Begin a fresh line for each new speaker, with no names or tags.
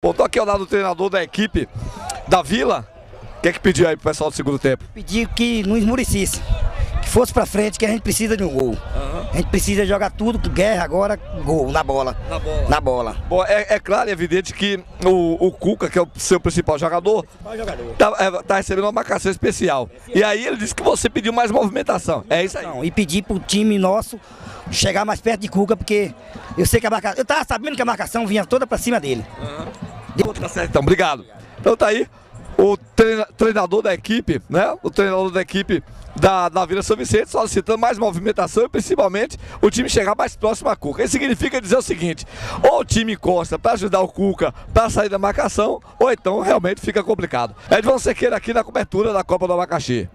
Bom, tô aqui ao lado do treinador da equipe da Vila. O que é que pediu aí pro pessoal do segundo tempo?
Pedir que não esmurecesse, que fosse pra frente, que a gente precisa de um gol. A gente precisa jogar tudo guerra agora, gol, na bola.
Na bola.
Na bola.
Bom, é, é claro e evidente que o, o Cuca, que é o seu principal jogador, tá, é, tá recebendo uma marcação especial. E aí ele disse que você pediu mais movimentação. É isso aí.
Não, e pedir pro time nosso chegar mais perto de Cuca, porque eu sei que a marcação. Eu tava sabendo que a marcação vinha toda pra cima dele.
Tá certo, então, obrigado. Então tá aí o treina- treinador da equipe, né? O treinador da equipe da, da Vila São Vicente solicitando mais movimentação e principalmente o time chegar mais próximo a Cuca. Isso significa dizer o seguinte: ou o time encosta para ajudar o Cuca para sair da marcação, ou então realmente fica complicado. Edvan Sequeira aqui na cobertura da Copa do Abacaxi.